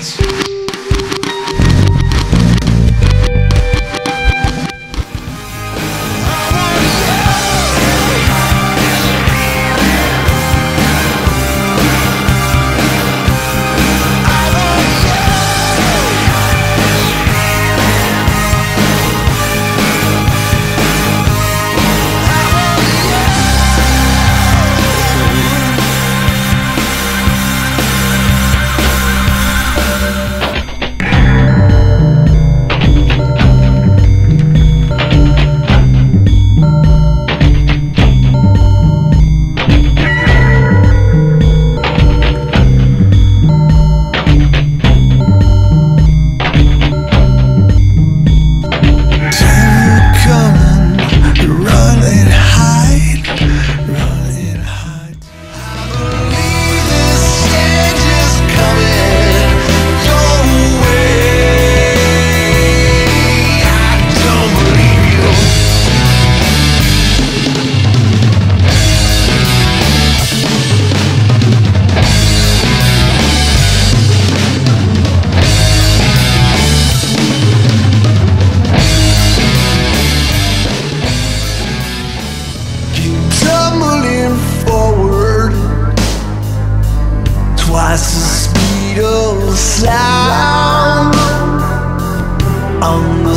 Thanks. Twice the speed of sound. On the